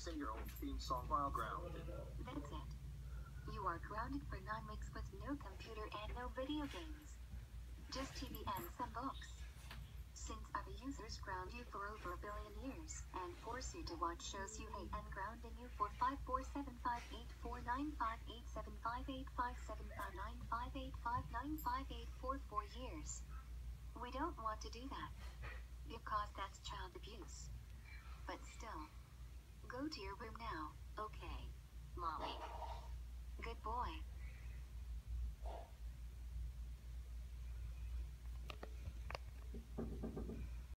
sing your own theme song while grounded. That's it. You are grounded for nine weeks with no computer and no video games. Just TV and some books. Since other users ground you for over a billion years and force you to watch shows you hate and grounding you for 54758495857595859958594 years. We don't want to do that. Because that's child abuse. But still. To your room now, okay?